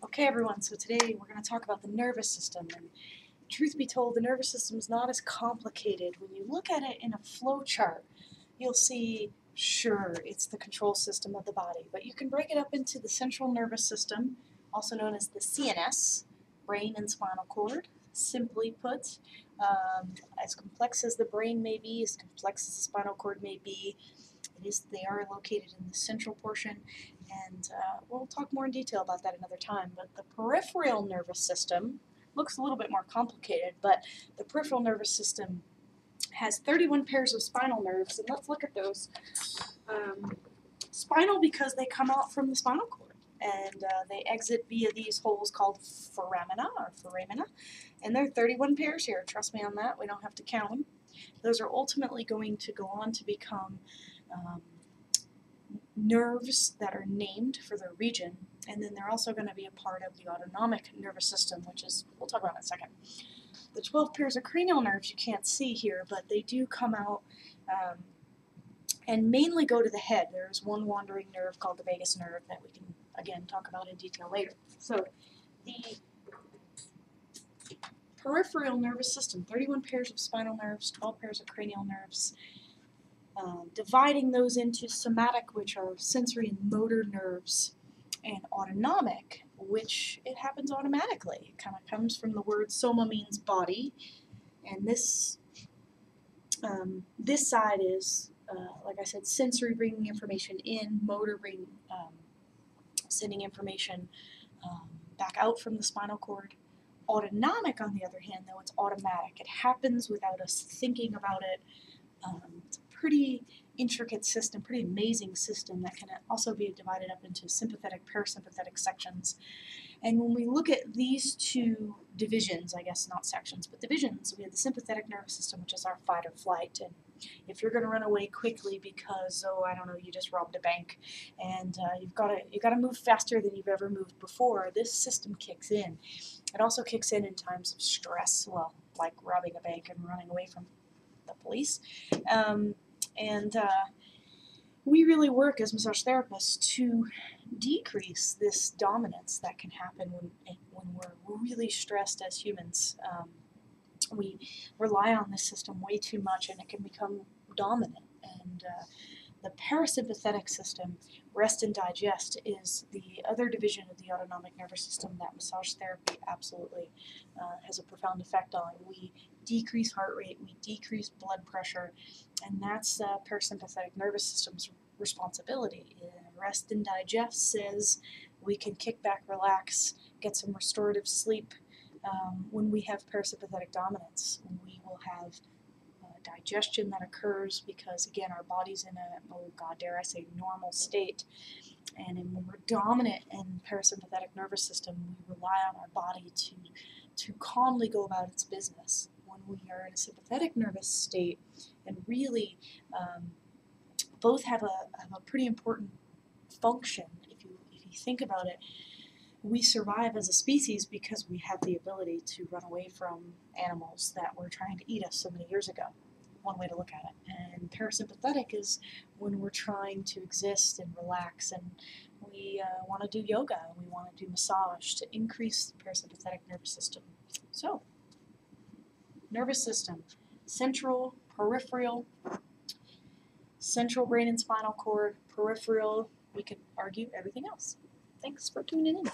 Okay, everyone, so today we're going to talk about the nervous system. And truth be told, the nervous system is not as complicated. When you look at it in a flow chart, you'll see, sure, it's the control system of the body, but you can break it up into the central nervous system, also known as the CNS, brain and spinal cord. Simply put, um, as complex as the brain may be, as complex as the spinal cord may be, it is, they are located in the central portion, and uh, we'll talk more in detail about that another time. But the peripheral nervous system looks a little bit more complicated, but the peripheral nervous system has 31 pairs of spinal nerves, and let's look at those. Um, spinal because they come out from the spinal cord, and uh, they exit via these holes called foramina or foramina, and there are 31 pairs here. Trust me on that. We don't have to count them. Those are ultimately going to go on to become um, nerves that are named for their region, and then they're also going to be a part of the autonomic nervous system, which is, we'll talk about in a second. The 12 pairs of cranial nerves you can't see here, but they do come out um, and mainly go to the head. There's one wandering nerve called the vagus nerve that we can, again, talk about in detail later. So, the peripheral nervous system, 31 pairs of spinal nerves, 12 pairs of cranial nerves, um, dividing those into somatic, which are sensory and motor nerves, and autonomic, which it happens automatically. It kind of comes from the word soma means body, and this um, this side is, uh, like I said, sensory bringing information in, motor bringing um, sending information um, back out from the spinal cord. Autonomic, on the other hand, though, it's automatic. It happens without us thinking about it. Um, pretty intricate system, pretty amazing system that can also be divided up into sympathetic, parasympathetic sections. And when we look at these two divisions, I guess not sections, but divisions, we have the sympathetic nervous system, which is our fight or flight. And if you're going to run away quickly because, oh, I don't know, you just robbed a bank, and uh, you've got to you got to move faster than you've ever moved before, this system kicks in. It also kicks in in times of stress, well, like robbing a bank and running away from the police. Um, and uh, we really work as massage therapists to decrease this dominance that can happen when, when we're really stressed as humans. Um, we rely on this system way too much and it can become dominant. And uh, the parasympathetic system, rest and digest, is the other division of the autonomic nervous system that massage therapy absolutely uh, has a profound effect on. We decrease heart rate, we decrease blood pressure, and that's uh, parasympathetic nervous system's responsibility. Rest and digest says we can kick back, relax, get some restorative sleep. Um, when we have parasympathetic dominance, we will have digestion that occurs because, again, our body's in a, oh God, dare I say, normal state. And when we're dominant in parasympathetic nervous system, we rely on our body to, to calmly go about its business. When we are in a sympathetic nervous state and really um, both have a, have a pretty important function, if you, if you think about it, we survive as a species because we have the ability to run away from animals that were trying to eat us so many years ago one way to look at it. And parasympathetic is when we're trying to exist and relax and we uh, want to do yoga and we want to do massage to increase the parasympathetic nervous system. So, nervous system, central, peripheral, central brain and spinal cord, peripheral, we could argue everything else. Thanks for tuning in.